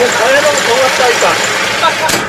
もう帰ろうと